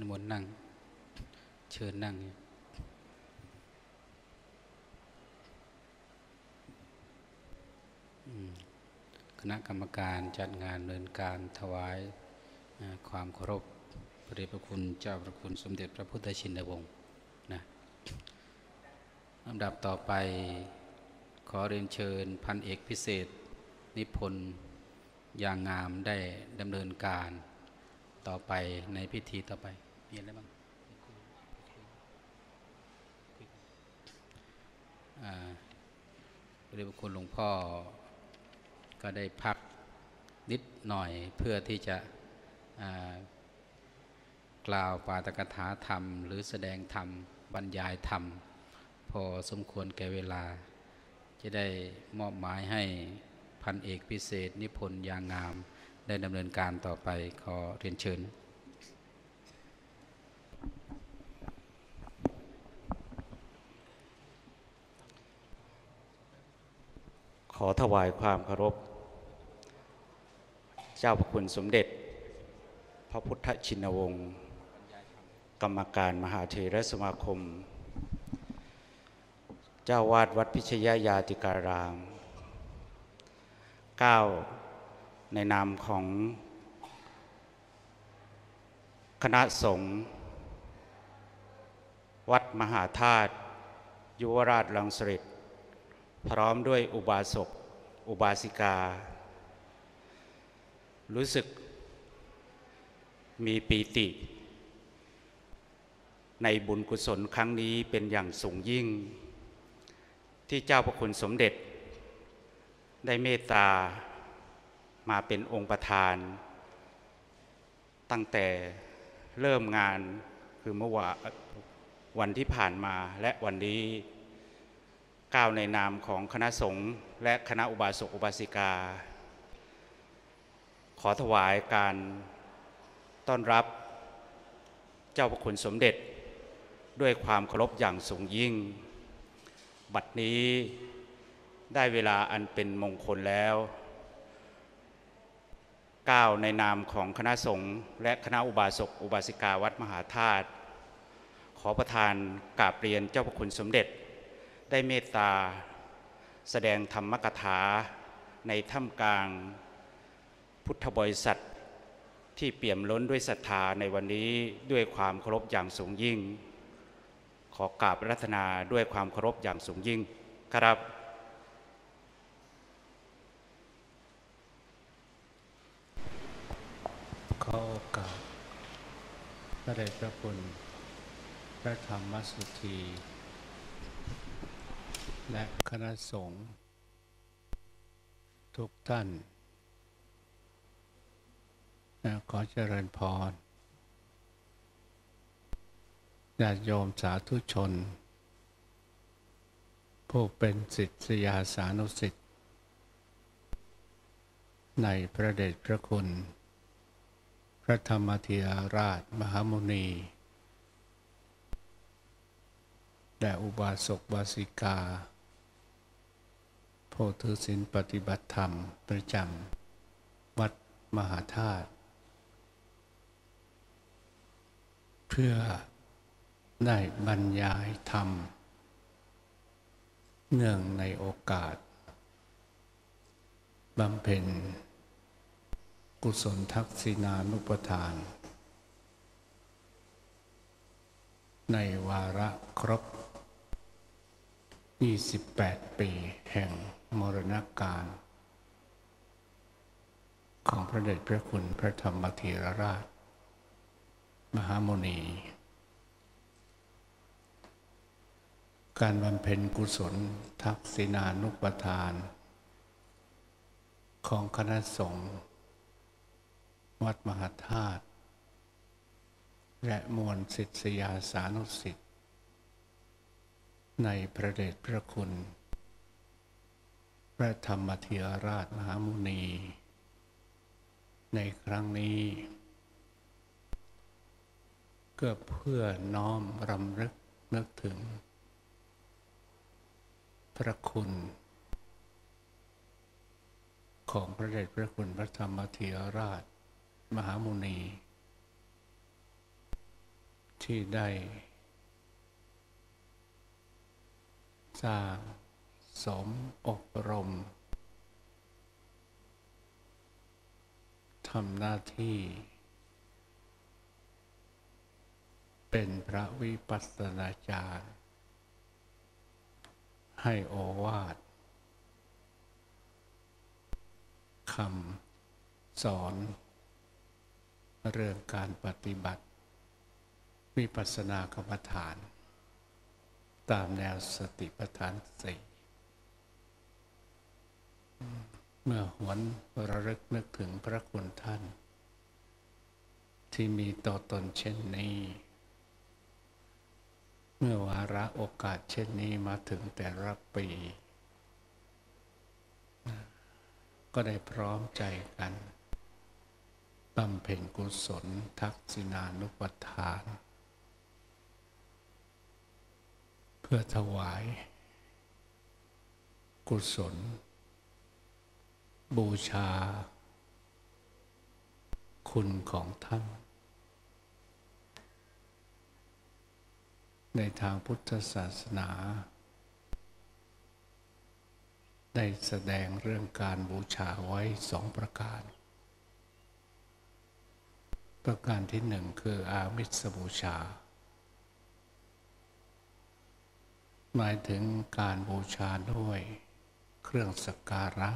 นิมนต์นั่ง เชิญนั่งเนี่ยคณะกรรมการจัดงานเนินการถวายความเคารพพระเดชพระคุณเจ้าพระคุณสมเด็จพระพุทธชินวงศ์นะลำดับต่อไปขอเรียนเชิญพันเอกพิเศษ นิพนธ์ยางงามได้ดำเนินการต่อไปในพิธีต่อไป มีอะไรบ้างอ่าพระเดชพระคุณหลวงพ่อก็ได้พักนิดหน่อยเพื่อที่จะกล่าวปาตกถาธรรม หรือแสดงธรรมบรรยายธรรม พอสมควรแก่เวลา จะได้มอบหมายให้พันเอกพิเศษ นิพนธ์ยางงาม ได้ดำเนินการต่อไปขอเรียนเชิญ อถวายความเคารพ เจ้าพระคุณสมเด็จ พระพุทธชินวงศ์กรรมการมหาเถรสมาคม เจ้าวาดวัดพิชยยาติการามก้าวในนามของคณะสงฆ์วัดมหาธาตุยุวราชลังสฤษ พร้อมด้วยอุบาสก อุบาสิกา รู้สึกมีปีติ ในบุญกุศลครั้งนี้เป็นอย่างสูงยิ่ง ที่เจ้าพระคุณสมเด็จ ได้เมตตามาเป็นองค์ประธาน ตั้งแต่เริ่มงานคือเมื่อวานวันที่ผ่านมาและวันนี้ ก้าวในนามของคณะสงฆ์และคณะอุบาสกอุบาสิกา ขอถวายการต้อนรับเจ้าพระคุณสมเด็จ ด้วยความเคารพอย่างสูงยิ่ง บัดนี้ได้เวลาอันเป็นมงคลแล้วก้าวในนามของคณะสงฆ์และคณะอุบาสกอุบาสิกาวัดมหาธาตุขอประทานกราบเรียนเจ้าพระคุณสมเด็จ ได้เมตตา แสดงธรรมกถา ในถ้ำกลาง พุทธบริษัท ที่เปี่ยมล้นด้วยศรัทธาในวันนี้ด้วยความเคารพอย่างสูงยิ่ง ขอกราบรัตนาด้วยความเคารพอย่างสูงยิ่งครับขอโอกาสพระเดชพระคุณพระธรรมสุธี และคณะสงฆ์ทุกท่านนะขอเจริญพรญาติโยมสาธุชน ผู้เป็นศิษยาสานุสิทธิ์ในพระเดชพระคุณ พระธรรมเทียราชมหามุนี และอุบาสกบาสิกา โพธิสินปฏิบัติธรรมประจำวัดมหาธาตุเพื่อได้บรรยายธรรม เนื่องในโอกาสบำเพ็ญ กุศลทักษิณานุปทาน ในวาระครบ 28 ปีแห่งมรณการ ของพระเดชพระคุณพระธรรมเถรราช มหาโมนี การบำเพ็ญกุศลทักษิณานุปทาน ของคณะสงฆ์วัดมหาธาตุและมวลศิษยาสานุสิทธิ ในพระเดชพระคุณ พระธรรมเทียราชมหามุนี ในครั้งนี้ ก็เพื่อน้อมรำลึกนึกถึง พระคุณ ของพระเดชพระคุณพระธรรมเทียราชมหามุนี ที่ได้ สร้างสมอบรมทำหน้าที่ เป็นพระวิปัสสนาจารย์ ให้โอวาทคำสอน เรื่องการปฏิบัติ วิปัสสนากรรมฐาน ตามแนวสติปัฏฐานสี่เมื่อหวนระลึกนึกถึงพระคุณท่าน ที่มีต่อตนเช่นนี้ เมื่อวาระโอกาสเช่นนี้มาถึงแต่ละปี ก็ได้พร้อมใจกันบำเพ็ญกุศลทักษิณานุปทาน เพื่อถวาย กุศล บูชา คุณของท่าน ในทางพุทธศาสนา ได้แสดงเรื่องการบูชาไว้สองประการ ประการที่หนึ่งคืออามิสบูชา หมายถึงการบูชาด้วยเครื่องสักการะ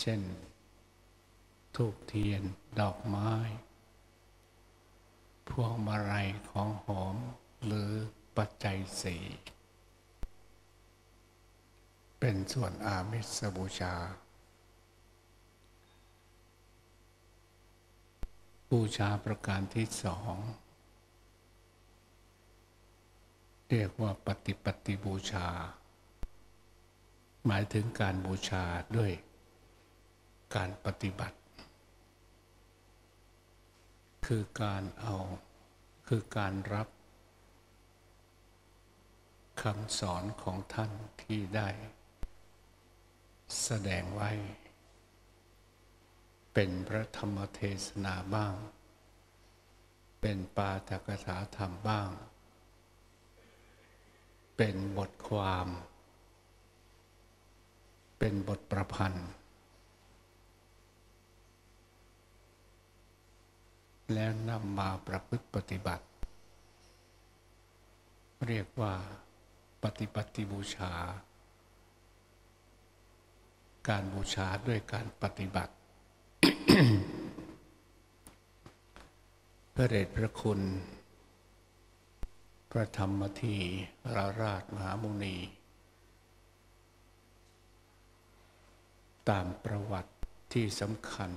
เช่นทูบเทียนดอกไม้ พวงมาลัยของหอมหรือปัจจัยสี่เป็นส่วนอามิสบูชา บูชาประการที่สอง เรียกว่าปฏิปฏิบูชา หมายถึงการบูชาด้วยการปฏิบัติ คือการเอาคือการรับคำสอนของท่านที่ได้ แสดงไว้ เป็นพระธรรมเทศนาบ้าง เป็นปาฐกถาธรรมบ้าง เป็นบทความ เป็นบทประพันธ์ แล้วนำมาประพฤติปฏิบัติ เรียกว่าปฏิปฏิบูชา การบูชาด้วยการปฏิบัติ พระเดชพระคุณ พระธรรมทีราราชมหามุนี ตามประวัติที่สำคัญ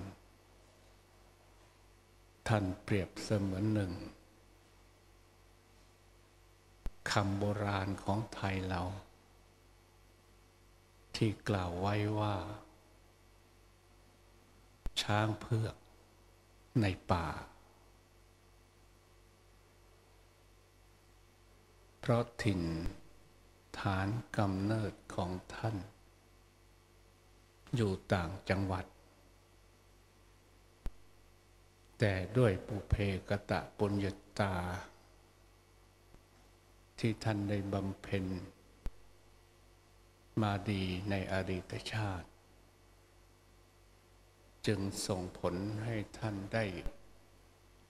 ท่านเปรียบเสมือนหนึ่งคำโบราณของไทยเรา ที่กล่าวไว้ว่า ช้างเพือกในป่า เพราะถิ่นฐานกำเนิดของท่าน อยู่ต่างจังหวัด แต่ด้วยปุเพกะตะปุญญาตา ที่ท่านได้บำเพ็ญ มาดีในอดีตชาติ จึงส่งผลให้ท่านได้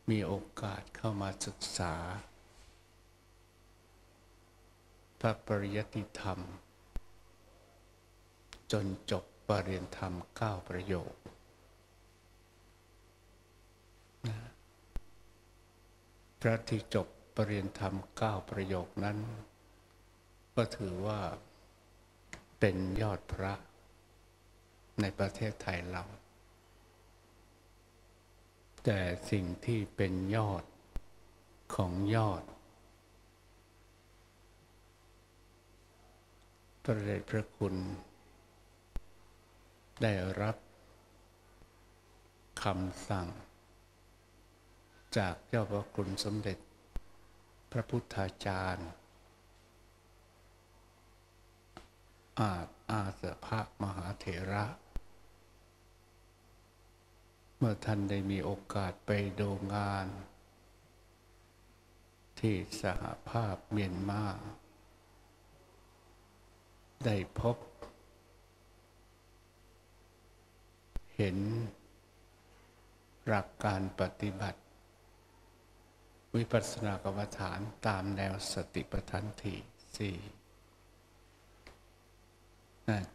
มีโอกาสเข้ามาศึกษา ระปริยติธรรม จนจบปรริญญาธรรมเก้าประโยค พระที่จบปรริญญาธรรมเก้าประโยคนั้น ก็ถือว่าเป็นยอดพระในประเทศไทยเรา แต่สิ่งที่เป็นยอดของยอด พระเดชพระคุณ ได้รับคำสั่ง จากเจ้าพระคุณสมเด็จ พระพุทธาจารย์ อาจอาสพระมหาเถระ เมื่อท่านได้มีโอกาสไปดูงาน ที่สหภาพเมียนมา ได้พบ เห็นหลักการปฏิบัติ วิปัสสนากรรมฐานตามแนวสติปัฏฐานที่สี่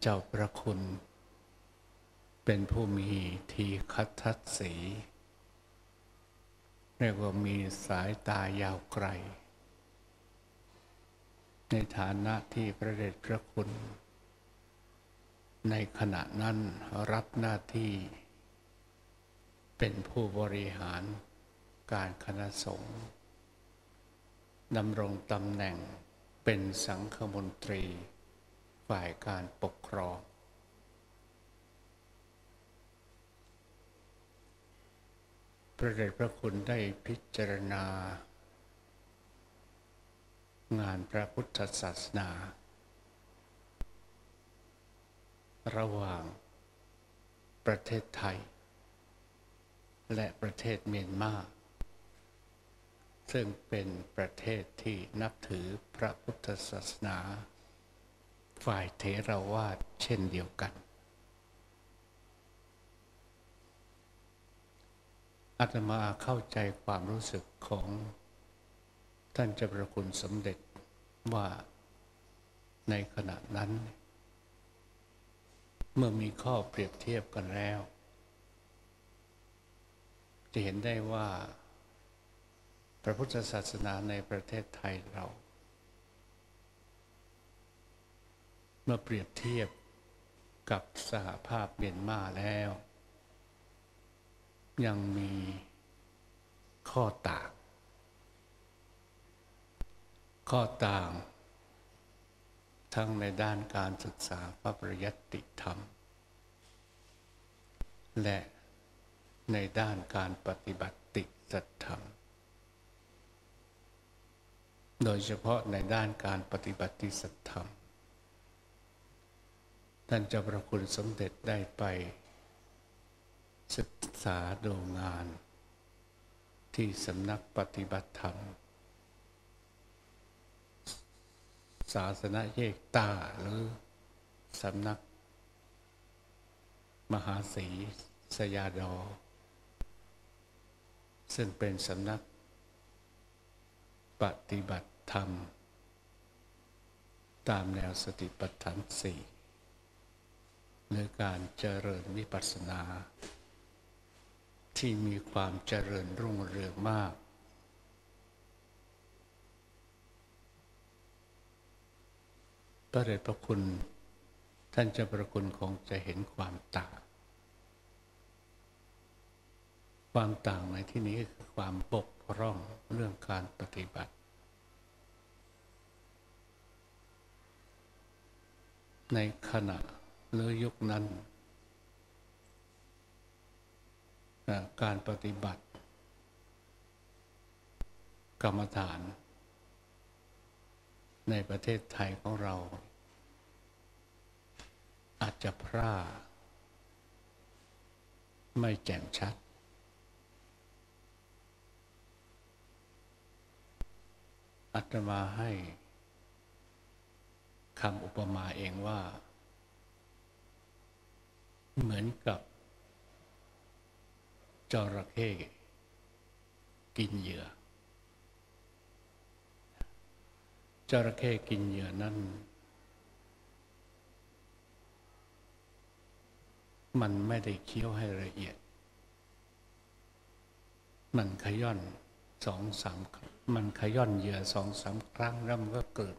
เจ้าประคุณ เป็นผู้มีทีคัตทัศสีเรียกว่ามีสายตายาวไกล ในฐานะที่พระเดชพระคุณ ในขณะนั้นรับหน้าที่ เป็นผู้บริหารการคณะสงฆ์ดำรงตำแหน่งเป็นสังฆมนตรี ฝ่ายการปกครอง พระเดชพระคุณได้พิจารณา งานพระพุทธศาสนา ระหว่างประเทศไทย และประเทศเมียนมา ซึ่งเป็นประเทศที่นับถือพระพุทธศาสนา ฝ่ายเทราวาสเช่นเดียวกัน อาตมาเข้าใจความรู้สึกของ ท่านเจ้าประคุณสมเด็จว่าในขณะนั้น เมื่อมีข้อเปรียบเทียบกันแล้ว จะเห็นได้ว่า พระพุทธศาสนาในประเทศไทยเรา เมื่อเปรียบเทียบกับสหภาพเมียนมาแล้ว ยังมีข้อต่าง ข้อต่าง ทั้งในด้านการศึกษาพระปริยัติธรรม และในด้านการปฏิบัติติสัตธรรม โดยเฉพาะในด้านการปฏิบัติสัตธรรม ท่านเจ้าประคุณสมเด็จได้ไป ศึกษาดูงาน ที่สำนักปฏิบัติธรรม ศาสนาเยกตาหรือสำนัก มหาศรีสยาดอ ซึ่งเป็นสำนัก ปฏิบัติธรรม ตามแนวสติปัฏฐานสี่ในการเจริญวิปัสสนา ที่มีความเจริญรุ่งเรืองมาก พระเดชพระคุณ ท่านเจ้าประคุณคงจะเห็นความต่าง ความต่างในที่นี้คือความบกพร่องเรื่องการปฏิบัติ ในขณะหรือยุคนั้น การปฏิบัติ กรรมฐาน ในประเทศไทยของเรา อาจจะพร่า ไม่แจ่มชัด อัตมาให้คำอุปมาเองว่า เหมือนกับจระเข้กินเหยื่อ จระเข้กินเหยื่อนั้น มันไม่ได้เคี้ยวให้ละเอียด มันขย่อนสองสามมันขย่อนเหยื่อสองสามครั้งแล้วมันก็เกิด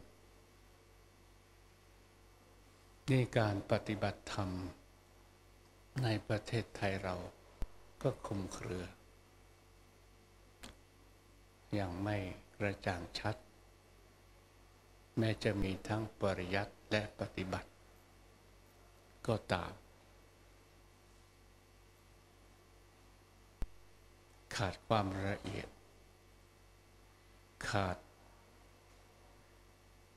นี่การปฏิบัติธรรม ในประเทศไทยเราก็คุมเครือ อย่างไม่กระจ่างชัด แม้จะมีทั้งปริยัติและปฏิบัติ ก็ตาม ขาดความละเอียด ขาด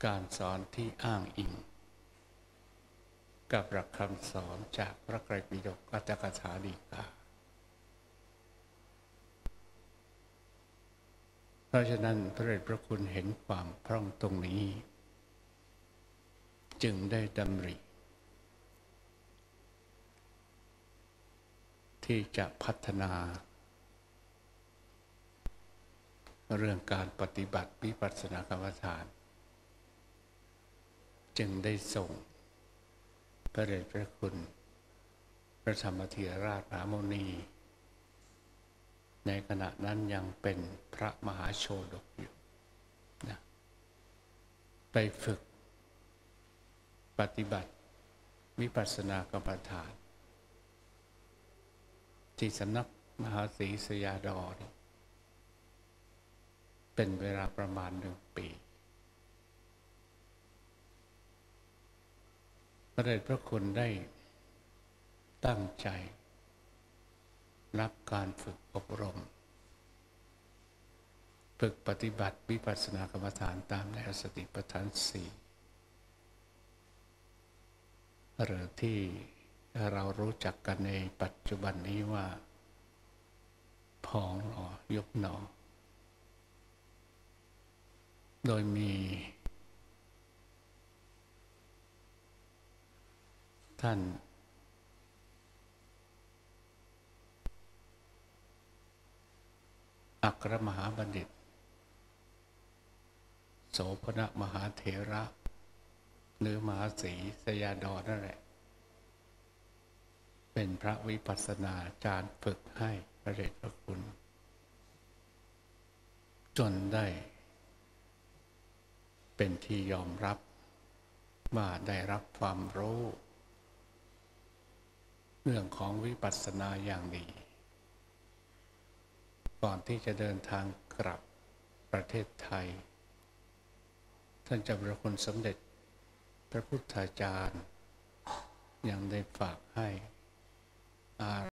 การสอนที่อ้างอิง กับหลักคำสอนจากพระไตรปิฎกอัตถกถาดีกาเพราะฉะนั้นพระเดชพระคุณเห็นความพร่องตรงนี้ จึงได้ดำริ ที่จะพัฒนา เรื่องการปฏิบัติวิปัสสนากรรมฐาน จึงได้ส่งพระเดชพระคุณ พระธรรมเถรราชมหาโมนี ในขณะนั้นยังเป็นพระมหาโชดกอยู่นะไปฝึก ปฏิบัติ วิปัสสนากรรมฐาน ที่สำนักมหาศรีสยาดอนเป็นเวลาประมาณหนึ่งปี พระเดชพระคุณได้ตั้งใจ รับการฝึกอบรม ฝึกปฏิบัติวิปัสสนากรรมฐานตามแนวสติปัฏฐานสี่ หรือที่เรารู้จักกันในปัจจุบันนี้ว่าพองหนอยกหนอ โดยมี ท่าน อัครมหาบัณฑิต โสพณมหาเถระ หรือมหาศีสยาดอนนั่นแหละ เป็นพระวิปัสสนาจารย์ฝึกให้พระเดชพระคุณ จนได้ เป็นที่ยอมรับว่าได้รับความรู้ เรื่องของวิปัสสนาอย่างดี ก่อนที่จะเดินทางกลับประเทศไทย ท่านเจ้าพระคุณสมเด็จ พระพุทธาจารย์ ยังได้ฝากให้อา